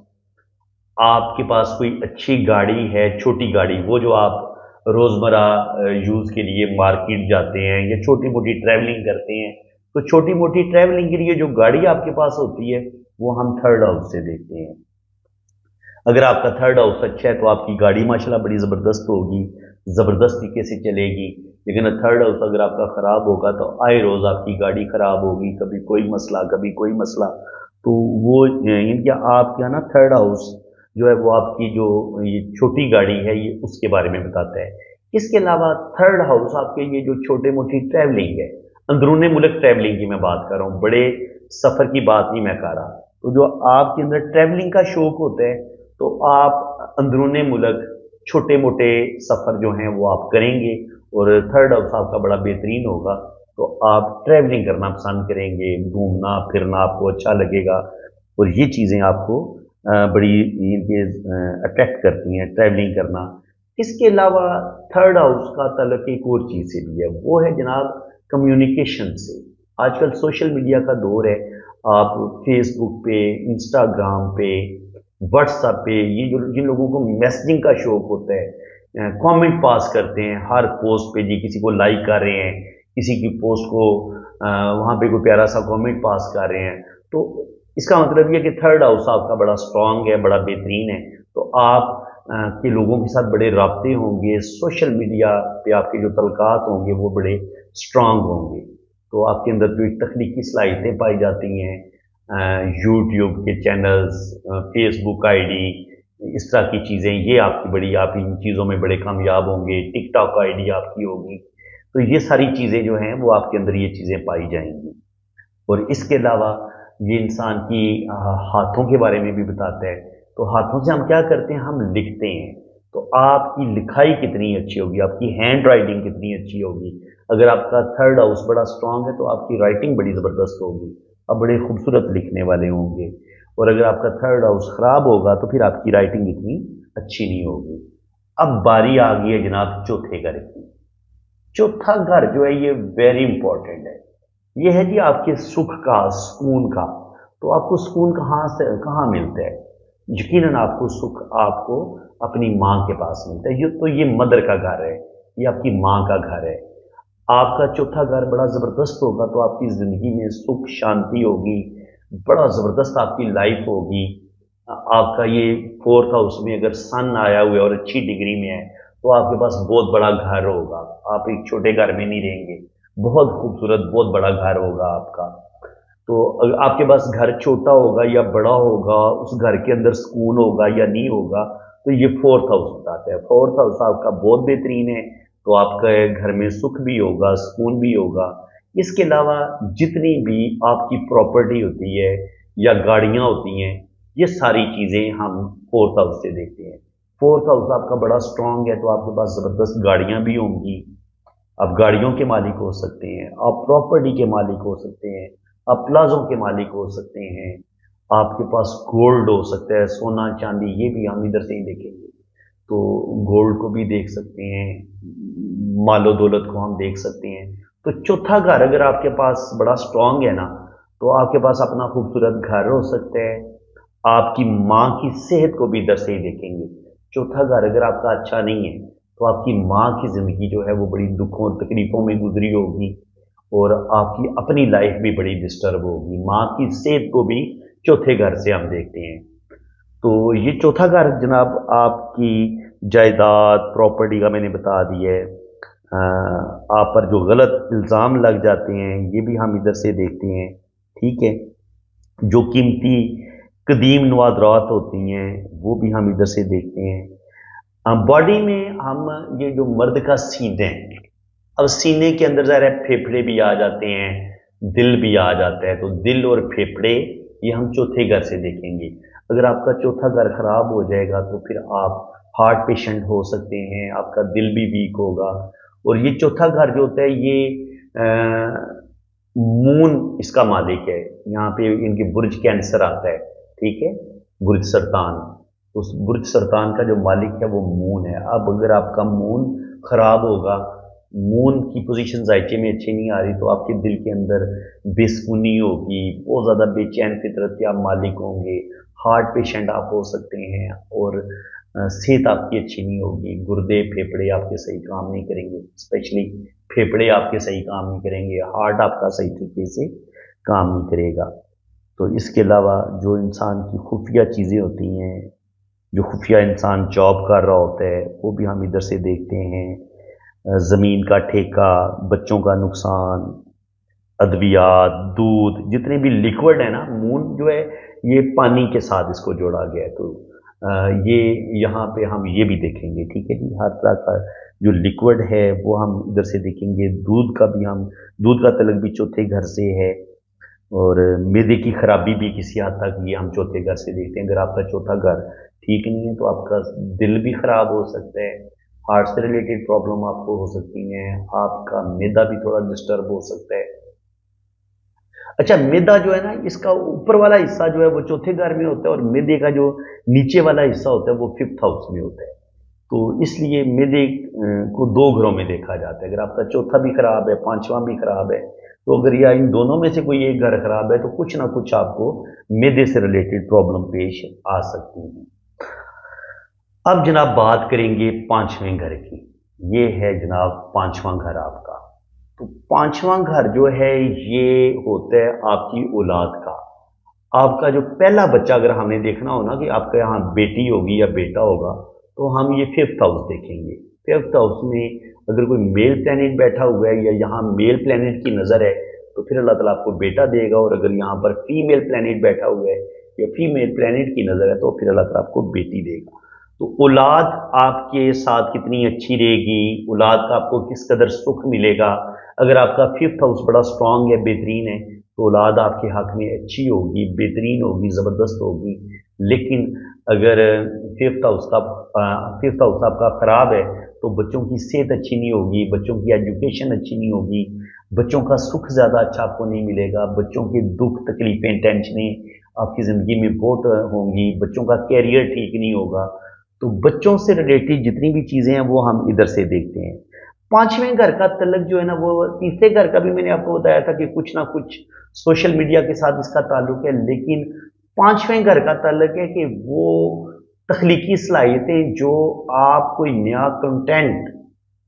آپ کے پاس کوئی اچھی گاڑی ہے، چھوٹی گاڑی، وہ جو آپ روزمرہ یوز کے لیے مارکیٹ جاتے ہیں یا چھوٹی موٹی ٹریولنگ کرتے ہیں تو چھوٹی موٹی ٹریولنگ کے لیے جو گاڑی آپ کے پاس ہوتی ہے، وہ ہم تھرڈ ہاؤس سے دیکھتے ہیں۔ اگر آپ کا تھرڈ ہاؤس اچھا ہے، تو آپ کی گاڑی ماشاءاللہ بڑی زبردست ہوگی زبردست طریقے سے چلے گی؟ لیکن تھرڈ ہاؤس اگر آپ کا خراب ہوگا، تو آئے روز آپ کی گاڑی خراب ہوگی، کبھی کوئی مسئلہ، کبھی کوئی مسئلہ۔ تو وہ یعنی کہ آپ کے نا تھرڈ ہاؤس جو ہے، وہ آپ کی جو یہ چھوٹی گاڑی ہے، یہ اس کے بارے میں بتاتا ہے۔ اس کے علاوہ تھرڈ ہاؤس آپ کے یہ جو چھوٹے موٹی ٹریولنگ ہے اندرون ملک ٹریولنگ کی میں بات کر رہا ہوں، بڑے سفر کی بات نہیں میں کر رہا۔ تو جو آپ کے اندر ٹریولنگ کا شوق ہوتا ہے، تو آپ اندرون ملک چھوٹے موٹے سفر جو ہیں وہ آپ کریں گے اور تھرڈ ہاؤس آپ کا بڑا بہترین ہوگا۔ تو آپ ٹریولنگ کرنا پسند کریں گے، گھومنا، پھرنا آپ کو اچھا لگے گا۔ اور یہ چیزیں آپ کو بڑی اٹریکٹ کرتی ہیں ٹریولنگ کرنا۔ اس کے علاوہ تھرڈ ہاؤس کا تعلق ایک اور چیز سے بھی ہے، وہ ہے جناب کمیونیکیشن سے۔ آج کل سوشل میڈیا کا دور ہے۔ آپ فیس بک پہ انسٹاگرام پہ واٹس ایپ پہ، یہ جو جن لوگوں کو میسجنگ کا شوق ہوتا ہے کامنٹ پاس کرتے ہیں۔ ہر پوسٹ پہ جی کسی کو لائک کر رہے ہیں، کسی کی پوسٹ کو وہاں پہ کوئی پیارا سا کامنٹ پاس کر رہے ہیں۔ تو اس کا مطلب یہ کہ تھرڈ ہاؤس آپ کا بڑا اسٹرانگ ہے، بڑا بہترین ہے۔ تو آپ کے لوگوں کے ساتھ بڑے رابطے ہوں گے۔ سوشل میڈیا پہ آپ کے جو تلقات ہوں گے وہ بڑے اسٹرانگ ہوں گے۔ تو آپ کے اندر جو تخلیقی صلاحیتیں پائی جاتی ہیں یوٹیوب کے channels Facebook I D اس طرح کی چیزیں، یہ آپ کی بڑی، آپ ان چیزوں میں بڑے کامیاب ہوں گے۔ ٹک ٹاک آئی ڈی آپ کی ہوگی۔ تو یہ ساری چیزیں جو ہیں، وہ آپ کے اندر یہ چیزیں پائی جائیں گی۔ اور اس کے علاوہ یہ انسان کی ہاتھوں کے بارے میں بھی بتاتا ہے۔ تو ہاتھوں سے ہم کیا کرتے ہیں؟ ہم لکھتے ہیں۔ تو آپ کی لکھائی کتنی اچھی ہوگی، آپ کی ہینڈ رائٹنگ کتنی اچھی ہوگی۔ اگر آپ کا تھرڈ ہاؤس بڑا اسٹرانگ ہے تو آپ کی رائٹنگ بڑی زبردست ہوگی، آپ بڑے خوبصورت لکھنے والے ہوں گے۔ اور اگر آپ کا تھرڈ ہاؤس خراب ہوگا تو پھر آپ کی رائٹنگ اتنی اچھی نہیں ہوگی۔ اب باری آ گئی ہے جناب چوتھے گھر کی۔ چوتھا گھر جو ہے یہ ویری امپورٹنٹ ہے۔ یہ ہے کہ آپ کے سکھ کا، سکون کا۔ تو آپ کو سکون کہاں سے، کہاں ملتا ہے؟ یقیناً آپ کو سکھ آپ کو اپنی ماں کے پاس ملتا ہے۔ یہ تو یہ مدر کا گھر ہے، یہ آپ کی ماں کا گھر ہے۔ آپ کا چوتھا گھر بڑا زبردست ہوگا تو آپ کی زندگی میں سکھ شانتی ہوگی، بڑا زبردست آپ کی لائف ہوگی۔ آپ کا یہ فورتھ ہاؤس میں اگر سن آیا ہوا ہے اور اچھی ڈگری میں ہے، تو آپ کے پاس بہت بڑا گھر ہوگا۔ آپ ایک چھوٹے گھر میں نہیں رہیں گے، بہت خوبصورت، بہت بڑا گھر ہوگا آپ کا۔ تو آپ کے پاس گھر چھوٹا ہوگا یا بڑا ہوگا، اس گھر کے اندر سکون ہوگا یا نہیں ہوگا، تو یہ فورتھ ہاؤس بتاتا ہے۔ فورتھ ہاؤس آپ کا بہت بہترین ہے۔ تو آپ کا گھر میں سکھ بھی ہوگا، سکون بھی ہوگا۔ اس کے علاوہ جتنی بھی آپ کی پراپرٹی ہوتی ہے یا گاڑیاں ہوتی ہیں، یہ ساری چیزیں ہم فورتھ ہاؤس سے دیکھتے ہیں۔ فورتھ ہاؤس آپ کا بڑا اسٹرانگ ہے تو آپ کے پاس زبردست گاڑیاں بھی ہوں گی۔ آپ گاڑیوں کے مالک ہو سکتے ہیں، آپ پراپرٹی کے مالک ہو سکتے ہیں، آپ پلازوں کے مالک ہو سکتے ہیں۔ آپ کے پاس گولڈ ہو سکتا ہے، سونا چاندی، یہ بھی ہم ادھر سے ہی دیکھیں گے۔ تو گولڈ کو بھی دیکھ سکتے ہیں، مال و دولت کو ہم دیکھ سکتے ہیں۔ تو چوتھا گھر اگر آپ کے پاس بڑا اسٹرانگ ہے نا، تو آپ کے پاس اپنا خوبصورت گھر ہو سکتا ہے۔ آپ کی ماں کی صحت کو بھی ادھر سے ہی دیکھیں گے۔ چوتھا گھر اگر آپ کا اچھا نہیں ہے، تو آپ کی ماں کی زندگی جو ہے وہ بڑی دکھوں اور تکلیفوں میں گزری ہوگی اور آپ کی اپنی لائف بھی بڑی ڈسٹرب ہوگی۔ ماں کی صحت کو بھی چوتھے گھر سے ہم دیکھتے ہیں۔ تو یہ چوتھا گھر جناب آپ کی جائیداد پراپرٹی کا میں نے بتا دی ہے۔ آپ پر جو غلط الزام لگ جاتے ہیں، یہ بھی ہم ادھر سے دیکھتے ہیں۔ ٹھیک ہے۔ جو قیمتی قدیم نوادرات ہوتی ہیں، وہ بھی ہم ادھر سے دیکھتے ہیں۔ باڈی میں ہم یہ جو مرد کا سینے اب سینے کے اندر ظاہر ہے پھیپھڑے بھی آ جاتے ہیں، دل بھی آ جاتا ہے۔ تو دل اور پھیپھڑے، یہ ہم چوتھے گھر سے دیکھیں گے۔ اگر آپ کا چوتھا گھر خراب ہو جائے گا تو پھر آپ ہارٹ پیشنٹ ہو سکتے ہیں، آپ کا دل بھی ویک ہوگا۔ اور یہ چوتھا گھر جو ہوتا ہے، یہ مون اس کا مالک ہے۔ یہاں پہ ان کے برج کینسر آتا ہے، ٹھیک ہے؟ برج سرطان۔ اس برج سرطان کا جو مالک ہے، وہ مون ہے۔ اب اگر آپ کا مون خراب ہوگا مون کی پوزیشن ذائقے میں اچھی نہیں آ رہی تو آپ کے دل کے اندر بے سکونی ہوگی، بہت زیادہ بے چین فطرت کے آپ مالک ہوں گے، ہارٹ پیشنٹ آپ ہو سکتے ہیں اور صحت آپ کی اچھی نہیں ہوگی، گردے پھیپڑے آپ کے صحیح کام نہیں کریں گے اسپیشلی پھیپڑے آپ کے صحیح کام نہیں کریں گے، ہارٹ آپ کا صحیح طریقے سے کام نہیں کرے گا۔ تو اس کے علاوہ جو انسان کی خفیہ چیزیں ہوتی ہیں، جو خفیہ انسان جاب کر رہا ہوتا ہے، وہ بھی ہم ادھر سے دیکھتے ہیں۔ زمین کا ٹھیکہ، بچوں کا نقصان، ادویات، دودھ، جتنے بھی لیکوڈ ہیں نا مون جو ہے، یہ پانی کے ساتھ اس کو جوڑا گیا ہے۔ تو یہ یہاں پہ ہم یہ بھی دیکھیں گے، ٹھیک ہے جی؟ ہر طرح کا جو لیکوڈ ہے، وہ ہم ادھر سے دیکھیں گے۔ دودھ کا بھی ہم، دودھ کا تلق بھی چوتھے گھر سے ہے۔ اور میدے کی خرابی بھی کسی حد تک یہ ہم چوتھے گھر سے دیکھتے ہیں۔ اگر آپ کا چوتھا گھر ٹھیک نہیں ہے، تو آپ کا دل بھی خراب ہو سکتا ہے۔ ہارٹ سے ریلیٹڈ پرابلم آپ کو ہو سکتی ہیں، آپ کا میدا بھی تھوڑا ڈسٹرب ہو سکتا ہے۔ اچھا میدا جو ہے نا، اس کا اوپر والا حصہ جو ہے، وہ چوتھے گھر میں ہوتا ہے اور میدے کا جو نیچے والا حصہ ہوتا ہے، وہ ففتھ ہاؤس میں ہوتا ہے۔ تو اس لیے میدے کو دو گھروں میں دیکھا جاتا ہے۔ اگر آپ کا چوتھا بھی خراب ہے، پانچواں بھی خراب ہے، تو اگر یا ان دونوں میں سے کوئی ایک گھر خراب ہے، تو کچھ نہ کچھ آپ کو میدے سے ریلیٹڈ پرابلم پیش آ سکتی ہیں۔ اب جناب بات کریں گے پانچویں گھر کی۔ یہ ہے جناب پانچواں گھر آپ کا۔ تو پانچواں گھر جو ہے، یہ ہوتا ہے آپ کی اولاد کا۔ آپ کا جو پہلا بچہ اگر ہم نے دیکھنا ہو نا کہ آپ کا یہاں بیٹی ہوگی یا بیٹا ہوگا، تو ہم یہ ففتھ ہاؤس دیکھیں گے۔ ففتھ ہاؤس میں اگر کوئی میل پلانٹ بیٹھا ہوا ہے یا یہاں میل پلانٹ کی نظر ہے، تو پھر اللہ تعالیٰ آپ کو بیٹا دے گا۔ اور اگر یہاں پر فیمیل پلانٹ بیٹھا ہوا ہے یا فیمیل پلانٹ کی نظر ہے، تو پھر اللہ تعالیٰ آپ کو بیٹی دے گا۔ تو اولاد آپ کے ساتھ کتنی اچھی رہے گی؟ اولاد کا آپ کو کس قدر سکھ ملے گا؟ اگر آپ کا ففتھ ہاؤس بڑا اسٹرانگ ہے، بہترین ہے، تو اولاد آپ کے حق میں اچھی ہوگی، بہترین ہوگی، زبردست ہوگی۔ لیکن اگر ففتھ ہاؤس کا ففتھ ہاؤس آپ کا خراب ہے، تو بچوں کی صحت اچھی نہیں ہوگی، بچوں کی ایجوکیشن اچھی نہیں ہوگی۔ بچوں کا سکھ زیادہ اچھا آپ کو نہیں ملے گا۔ بچوں کے دکھ، تکلیفیں، ٹینشنیں آپ کی زندگی میں بہت ہوں گی۔ بچوں کا کیریئر ٹھیک نہیں ہوگا۔ تو بچوں سے ریلیٹڈ جتنی بھی چیزیں ہیں وہ ہم ادھر سے دیکھتے ہیں۔ پانچویں گھر کا تلق جو ہے نا وہ تیسرے گھر کا بھی میں نے آپ کو بتایا تھا کہ کچھ نہ کچھ سوشل میڈیا کے ساتھ اس کا تعلق ہے، لیکن پانچویں گھر کا تعلق ہے کہ وہ تخلیقی صلاحیتیں جو آپ کوئی نیا کنٹینٹ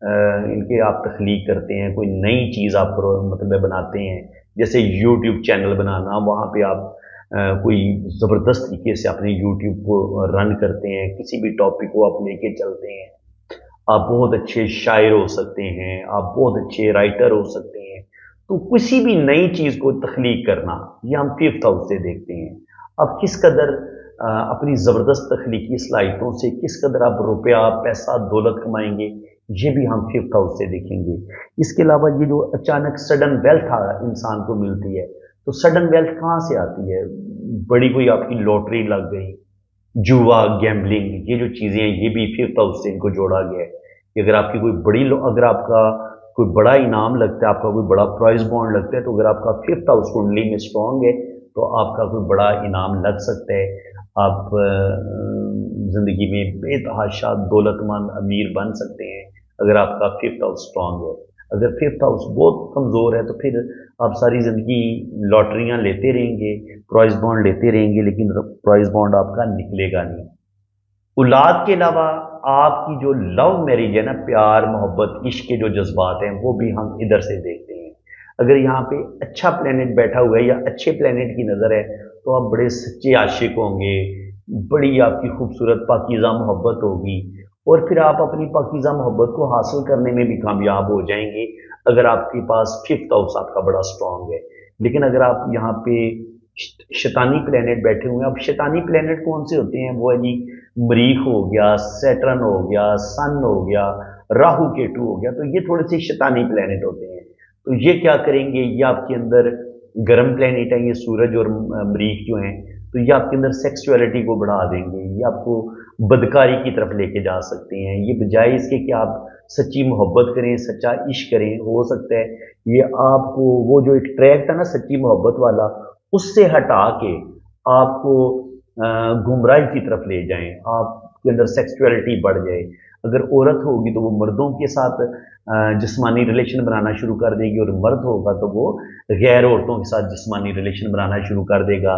ان کے آپ تخلیق کرتے ہیں، کوئی نئی چیز آپ مطلب بناتے ہیں، جیسے یوٹیوب چینل بنانا، وہاں پہ آپ کوئی زبردست طریقے سے اپنے یوٹیوب کو رن کرتے ہیں، کسی بھی ٹاپک کو آپ لے کے چلتے ہیں۔ آپ بہت اچھے شاعر ہو سکتے ہیں، آپ بہت اچھے رائٹر ہو سکتے ہیں۔ تو کسی بھی نئی چیز کو تخلیق کرنا، یہ ہم ففتھ ہاؤس سے دیکھتے ہیں۔ اب کس قدر اپنی زبردست تخلیقی صلاحیتوں سے کس قدر آپ روپیہ، پیسہ، دولت کمائیں گے، یہ بھی ہم ففتھ ہاؤس سے دیکھیں گے۔ اس کے علاوہ یہ جو اچانک سڈن ویلتھ انسان کو ملتی ہے تو سڈن ویلتھ کہاں سے آتی ہے؟ بڑی کوئی آپ کی لوٹری لگ گئی، جوا گیمبلنگ یہ جو چیزیں ہیں، یہ بھی ففتھ ہاؤس سے ان کو جوڑا گیا ہے کہ اگر آپ کی کوئی بڑی اگر آپ کا کوئی بڑا انعام لگتا ہے، آپ کا کوئی بڑا پرائز بانڈ لگتا ہے، تو اگر آپ کا ففتھ ہاؤس کنڈلی میں اسٹرانگ ہے، تو آپ کا کوئی بڑا انعام لگ سکتا ہے۔ آپ زندگی میں بے تحاشا دولت مند امیر بن سکتے ہیں، اگر آپ کا ففتھ ہاؤس اسٹرانگ ہے۔ اگر ففتھ ہاؤس بہت کمزور ہے تو پھر آپ ساری زندگی لاٹریاں لیتے رہیں گے، پرائز بانڈ لیتے رہیں گے، لیکن پرائز بانڈ آپ کا نکلے گا نہیں۔ اولاد کے علاوہ آپ کی جو لو میرج ہے نا، پیار، محبت، عشق کے جو جذبات ہیں، وہ بھی ہم ادھر سے دیکھتے ہیں۔ اگر یہاں پہ اچھا پلانٹ بیٹھا ہوا ہے یا اچھے پلانٹ کی نظر ہے، تو آپ بڑے سچے عاشق ہوں گے، بڑی آپ کی خوبصورت پاکیزہ محبت ہوگی۔ اور پھر آپ اپنی پاکیزہ محبت کو حاصل کرنے میں بھی کامیاب ہو جائیں گے۔ اگر آپ کے پاس ففتھ ہاؤس آپ کا بڑا اسٹرانگ ہے، لیکن اگر آپ یہاں پہ شیطانی پلانٹ بیٹھے ہوئے ہیں، اب شیطانی پلانٹ کون سے ہوتے ہیں؟ وہ ہے جی مریخ ہو گیا سیٹرن ہو گیا سن ہو گیا، راہو کیٹو ہو گیا۔ تو یہ تھوڑے سے شیطانی پلانٹ ہوتے ہیں۔ تو یہ کیا کریں گے؟ یہ آپ کے اندر گرم پلانٹ ہیں یہ سورج اور مریخ جو ہیں، تو یہ آپ کے اندر سیکسولیٹی کو بڑھا دیں گے، یہ آپ کو بدکاری کی طرف لے کے جا سکتے ہیں۔ یہ بجائے اس کے کہ آپ سچی محبت کریں، سچا عشق کریں، ہو سکتا ہے یہ آپ کو وہ جو ایک ٹریک تھا نا سچی محبت والا، اس سے ہٹا کے آپ کو گمراہی کی طرف لے جائیں، آپ کے اندر سیکسولیٹی بڑھ جائے۔ اگر عورت ہوگی تو وہ مردوں کے ساتھ جسمانی ریلیشن بنانا شروع کر دے گی اور مرد ہوگا تو وہ غیر عورتوں کے ساتھ جسمانی ریلیشن بنانا شروع کر دے گا۔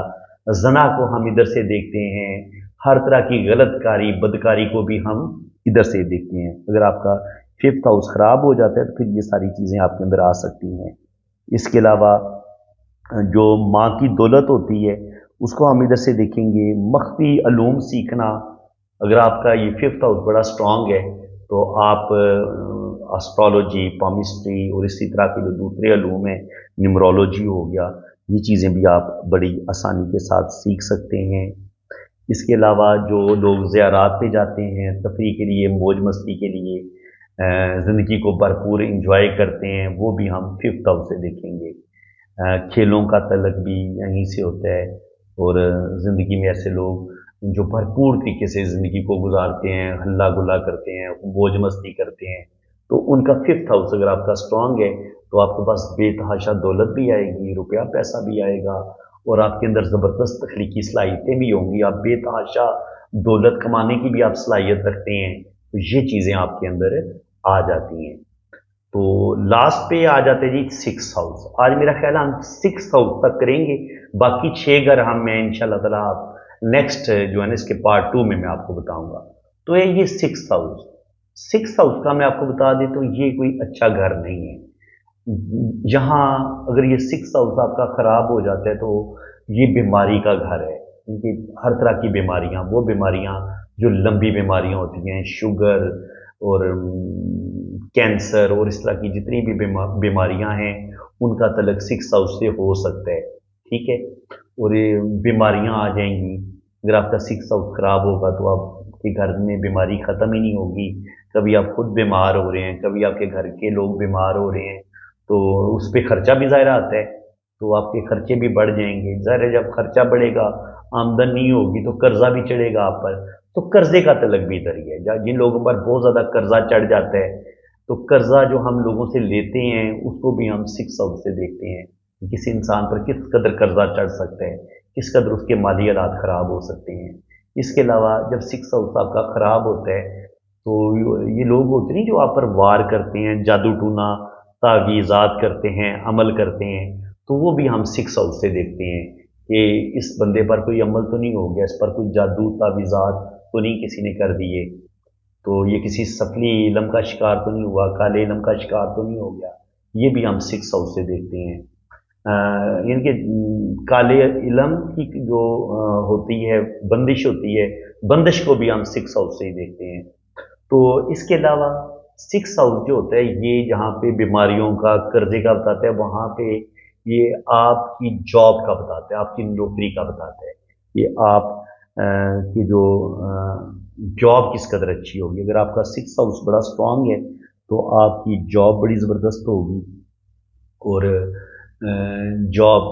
زنا کو ہم ادھر سے دیکھتے ہیں۔ ہر طرح کی غلط کاری، بدکاری کو بھی ہم ادھر سے دیکھتے ہیں۔ اگر آپ کا ففتھ ہاؤس خراب ہو جاتا ہے تو پھر یہ ساری چیزیں آپ کے اندر آ سکتی ہیں۔ اس کے علاوہ جو ماں کی دولت ہوتی ہے، اس کو ہم ادھر سے دیکھیں گے۔ مخفی علوم سیکھنا، اگر آپ کا یہ ففتھ ہاؤس بڑا اسٹرانگ ہے، تو آپ اسٹرالوجی پامسٹری اور اسی طرح کے جو دوسرے علوم ہیں نمرولوجی ہو گیا، یہ چیزیں بھی آپ بڑی آسانی کے ساتھ سیکھ سکتے ہیں۔ اس کے علاوہ جو لوگ زیارات پہ جاتے ہیں، تفریح کے لیے، موج مستی کے لیے زندگی کو بھرپور انجوائے کرتے ہیں، وہ بھی ہم ففتھ ہاؤس سے دیکھیں گے۔ کھیلوں کا تعلق بھی یہیں سے ہوتا ہے۔ اور زندگی میں ایسے لوگ جو بھرپور طریقے سے زندگی کو گزارتے ہیں ہلا گلا کرتے ہیں، موج مستی کرتے ہیں۔ تو ان کا ففتھ ہاؤس اگر آپ کا اسٹرانگ ہے، تو آپ کے پاس بے تحاشا دولت بھی آئے گی، روپیہ پیسہ بھی آئے گا۔ اور آپ کے اندر زبردست تخلیقی صلاحیتیں بھی ہوں گی، آپ بے تحاشا دولت کمانے کی بھی آپ صلاحیت رکھتے ہیں، تو یہ چیزیں آپ کے اندر آ جاتی ہیں۔ تو لاسٹ پہ آ جاتے جی سکس ہاؤس آج میرا خیال ہے ہم سکس ہاؤس تک کریں گے، باقی چھ گھر ہم میں ان شاء اللہ تعالیٰ آپ نیکسٹ جو ہے نا اس کے پارٹ ٹو میں میں آپ کو بتاؤں گا۔ تو یہ سکس ہاؤس سکس ہاؤس کا میں آپ کو بتا دیں تو یہ کوئی اچھا گھر نہیں ہے۔ یہاں اگر یہ سکس ہاؤس آپ کا خراب ہو جاتا ہے تو یہ بیماری کا گھر ہے۔ کیونکہ ہر طرح کی بیماریاں، وہ بیماریاں جو لمبی بیماریاں ہوتی ہیں، شوگر اور کینسر اور اس طرح کی جتنی بھی بیماریاں ہیں، ان کا تعلق سکس ہاؤس سے ہو سکتا ہے۔ ٹھیک ہے؟ اور یہ بیماریاں آ جائیں گی۔ اگر آپ کا سکس ہاؤس خراب ہوگا تو آپ کے گھر میں بیماری ختم ہی نہیں ہوگی۔ کبھی آپ خود بیمار ہو رہے ہیں، کبھی آپ کے گھر کے لوگ بیمار ہو رہے ہیں، تو اس پہ خرچہ بھی ظاہر آتا ہے۔ تو آپ کے خرچے بھی بڑھ جائیں گے۔ ظاہر ہے جب خرچہ بڑھے گا، آمدن نہیں ہوگی تو قرضہ بھی چڑھے گا آپ پر۔ تو قرضے کا تلق بھی ادھر ہی ہے۔ جن لوگوں پر بہت زیادہ قرضہ چڑھ جاتا ہے، تو قرضہ جو ہم لوگوں سے لیتے ہیں، اس کو بھی ہم سکس ہاؤس سے دیکھتے ہیں کسی انسان پر کس قدر قرضہ چڑھ سکتا ہے، کس قدر اس کے مالی حالات خراب ہو سکتے ہیں۔ اس کے علاوہ جب سکس ہاؤس آپ کا خراب ہوتا ہے، تو یہ لوگ ہوتے نہیں جو آپ پر وار کرتے ہیں، جادو ٹونا تعویذات کرتے ہیں، عمل کرتے ہیں۔ تو وہ بھی ہم سکس ہاؤس سے دیکھتے ہیں کہ اس بندے پر کوئی عمل تو نہیں ہو گیا، اس پر کوئی جادو، تعویذات تو نہیں کسی نے کر دیے۔ تو یہ کسی سفلی علم کا شکار تو نہیں ہوا، کالے علم کا شکار تو نہیں ہو گیا۔ یہ بھی ہم سکس ہاؤس سے دیکھتے ہیں۔ یعنی کہ کالے علم کی جو ہوتی ہے، بندش ہوتی ہے، بندش کو بھی ہم سکس ہاؤس سے ہی دیکھتے ہیں۔ تو اس کے علاوہ سکس ہاؤس جو ہوتا ہے، یہ جہاں پہ بیماریوں کا قرضے کا بتاتا ہے وہاں پہ یہ آپ کی جاب کا بتاتا ہے آپ کی نوکری کا بتاتا ہے یہ آپ کی جو جاب کس قدر اچھی ہوگی۔ اگر آپ کا سکس ہاؤس بڑا اسٹرانگ ہے، تو آپ کی جاب بڑی زبردست ہوگی۔ اور جاب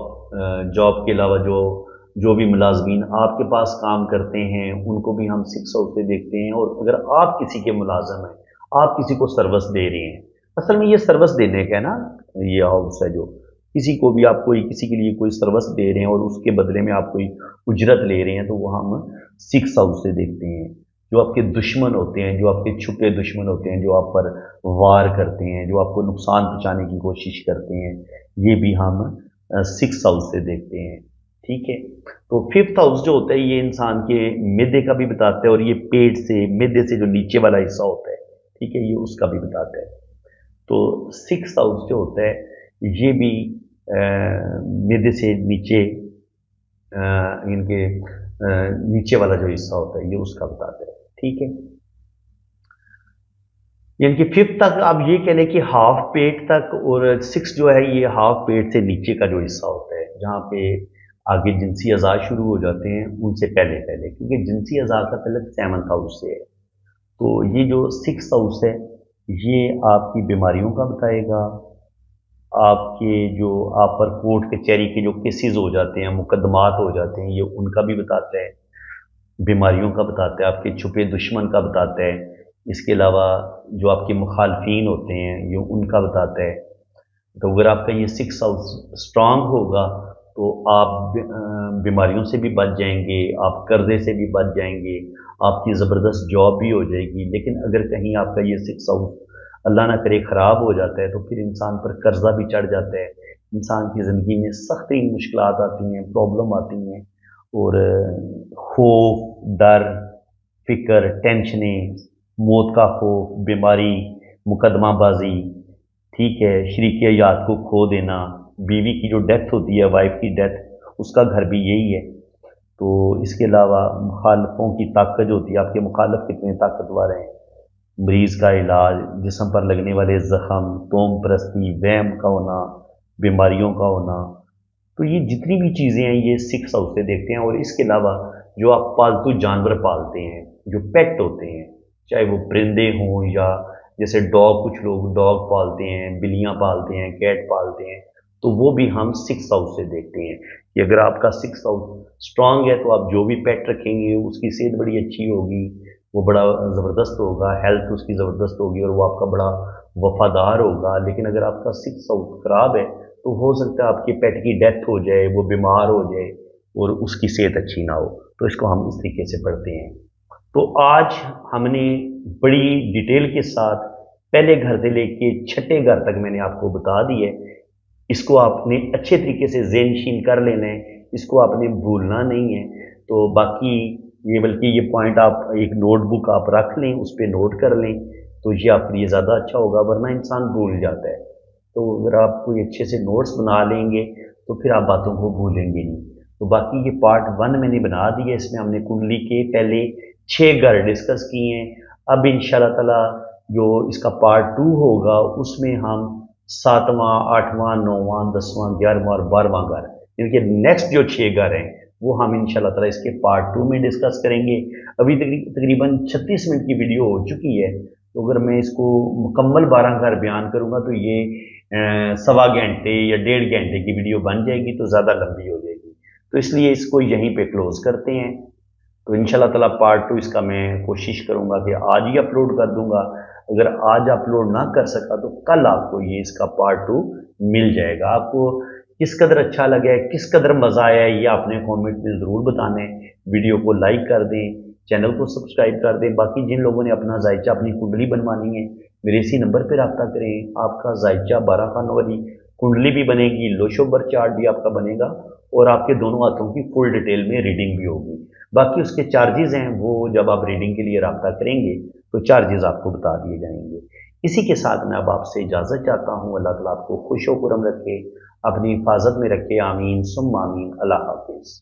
جاب کے علاوہ جو جو بھی ملازمین آپ کے پاس کام کرتے ہیں، ان کو بھی ہم سکس ہاؤس سے دیکھتے ہیں۔ اور اگر آپ کسی کے ملازم ہیں، آپ کسی کو سروس دے رہے ہیں، اصل میں یہ سروس دینے کا ہے نا، یہ ہاؤس ہے جو۔ کسی کو بھی آپ کوئی کسی کے لیے کوئی سروس دے رہے ہیں اور اس کے بدلے میں آپ کوئی اجرت لے رہے ہیں، تو وہ ہم سکس ہاؤس سے دیکھتے ہیں۔ جو آپ کے دشمن ہوتے ہیں، جو آپ کے چھپے دشمن ہوتے ہیں، جو آپ پر وار کرتے ہیں، جو آپ کو نقصان پہنچانے کی کوشش کرتے ہیں، یہ بھی ہم سکس ہاؤس سے دیکھتے ہیں۔ ٹھیک ہے؟ تو ففتھ ہاؤس جو ہوتا ہے، یہ انسان کے میدے کا بھی بتاتا ہے اور یہ پیٹ سے، میدے سے جو نیچے والا حصہ ہوتا ہے، ٹھیک ہے، یہ اس کا بھی بتاتا ہے۔ تو سکس ہاؤس جو ہوتا ہے، یہ بھی میدے سے نیچے ان یعنی کے نیچے والا جو حصہ ہوتا ہے، یہ اس کا بتاتا ہے ٹھیک ہے؟ یعنی کہ ففتھ تک آپ یہ کہہ لیں کہ ہاف پیٹ تک اور سکس جو ہے، یہ ہاف پیٹ سے نیچے کا جو حصہ ہوتا ہے، جہاں پہ آگے جنسی اعضاء شروع ہو جاتے ہیں، ان سے پہلے پہلے، کیونکہ جنسی اعضاء کا تعلق سیونتھ ہاؤس سے ہے۔ تو یہ جو سکس ہاؤس ہے، یہ آپ کی بیماریوں کا بتائے گا۔ آپ کے جو آپ پر کورٹ کچہری کے جو کیسز ہو جاتے ہیں، مقدمات ہو جاتے ہیں، یہ ان کا بھی بتاتا ہے بیماریوں کا بتاتا ہے آپ کے چھپے دشمن کا بتاتا ہے اس کے علاوہ جو آپ کے مخالفین ہوتے ہیں، یہ ان کا بتاتا ہے تو اگر آپ کا یہ سکس ہاؤس اسٹرانگ ہوگا تو آپ بیماریوں سے بھی بچ جائیں گے، آپ قرضے سے بھی بچ جائیں گے، آپ کی زبردست جاب بھی ہو جائے گی۔ لیکن اگر کہیں آپ کا یہ سکس ہاؤس اللہ نہ کرے خراب ہو جاتا ہے تو پھر انسان پر قرضہ بھی چڑھ جاتا ہے۔ انسان کی زندگی میں سخت مشکلات آتی ہیں پرابلم آتی ہیں اور خوف، ڈر، فکر، ٹینشنیں، موت کا خوف، بیماری، مقدمہ بازی، ٹھیک ہے، شریک یاد کو کھو دینا، بیوی کی جو ڈیتھ ہوتی ہے وائف کی ڈیتھ اس کا گھر بھی یہی ہے۔ تو اس کے علاوہ مخالفوں کی طاقت جو ہوتی ہے، آپ کے مخالف کتنے طاقتور ہیں؟ مریض کا علاج، جسم پر لگنے والے زخم، توم پرستی، وہم کا ہونا، بیماریوں کا ہونا۔ تو یہ جتنی بھی چیزیں ہیں، یہ سکس ہاؤس سے دیکھتے ہیں اور اس کے علاوہ جو آپ پالتو جانور پالتے ہیں، جو پیٹ ہوتے ہیں، چاہے وہ پرندے ہوں یا جیسے ڈاگ، کچھ لوگ ڈاگ پالتے ہیں، بلیاں پالتے ہیں، کیٹ پالتے ہیں، تو وہ بھی ہم سکس ہاؤس سے دیکھتے ہیں۔ کہ اگر آپ کا سکس ہاؤس اسٹرانگ ہے، تو آپ جو بھی پیٹ رکھیں گے، اس کی صحت بڑی اچھی ہوگی۔ وہ بڑا زبردست ہوگا ہیلتھ اس کی زبردست ہوگی اور وہ آپ کا بڑا وفادار ہوگا۔ لیکن اگر آپ کا سکس ہاؤس خراب ہے تو ہو سکتا ہے آپ کے پیٹ کی ڈیتھ ہو جائے، وہ بیمار ہو جائے اور اس کی صحت اچھی نہ ہو۔ تو اس کو ہم اس طریقے سے پڑھتے ہیں۔ تو آج ہم نے بڑی ڈیٹیل کے ساتھ پہلے گھر سے لے کے چھٹے گھر تک میں نے آپ کو بتا دی ہے۔ اس کو آپ نے اچھے طریقے سے ذہن شین کر لینا ہے۔ اس کو آپ نے بھولنا نہیں ہے۔ تو باقی یہ بلکہ یہ پوائنٹ آپ ایک نوٹ بک آپ رکھ لیں، اس پہ نوٹ کر لیں تو یہ آپ کے لیے زیادہ اچھا ہوگا، ورنہ انسان بھول جاتا ہے۔ تو اگر آپ کوئی اچھے سے نوٹس بنا لیں گے تو پھر آپ باتوں کو بھولیں گے نہیں۔ تو باقی یہ پارٹ ون میں نے بنا دیا، اس میں ہم نے کنڈلی کے پہلے چھ گھر ڈسکس کیے ہیں۔ اب ان شاء اللہ تعالیٰ جو اس کا پارٹ ٹو ہوگا، اس میں ہم ساتواں، آٹھواں، نواں، دسواں، گیارہواں اور بارہواں گھر ان کے نیکسٹ جو چھ گھر ہیں وہ ہم ان شاء اللہ تعالیٰ اس کے پارٹ ٹو میں ڈسکس کریں گے۔ ابھی تقریباً چھتیس منٹ کی ویڈیو ہو چکی ہے، تو اگر میں اس کو مکمل بارہ گھر بیان کروں گا، تو یہ سوا گھنٹے یا ڈیڑھ گھنٹے کی ویڈیو بن جائے گی، تو زیادہ لمبی ہو جائے گی۔ تو اس لیے اس کو یہیں پہ کلوز کرتے ہیں۔ تو ان شاء اللہ تعالیٰ پارٹ ٹو اس کا میں کوشش کروں گا کہ آج ہی اپلوڈ کر دوں گا۔ اگر آج اپلوڈ نہ کر سکا، تو کل آپ کو یہ اس کا پارٹ ٹو مل جائے گا۔ آپ کو کس قدر اچھا لگا ہے کس قدر مزہ آیا ہے، یہ اپنے کامنٹ میں ضرور بتانے۔ ویڈیو کو لائک کر دیں چینل کو سبسکرائب کر دیں۔ باقی جن لوگوں نے اپنا ذائچہ اپنی کنڈلی بنوانی ہے، میرے اسی نمبر پہ رابطہ کریں۔ آپ کا ذائچہ بارہ خان والی کنڈلی بھی بنے گی، لوشو بر چارٹ بھی آپ کا بنے گا اور آپ کے دونوں ہاتھوں کی فل ڈیٹیل میں ریڈنگ بھی ہوگی۔ باقی اس کے چارجز ہیں، وہ جب آپ ریڈنگ کے لیے رابطہ کریں گے تو چارجز آپ کو بتا دیے جائیں گے۔ اسی کے ساتھ میں اب آپ سے اجازت چاہتا ہوں، اللہ تعالیٰ آپ کو خوش و کرم رکھے۔ اپنی حفاظت میں رکھے آمین سم آمین اللہ حافظ۔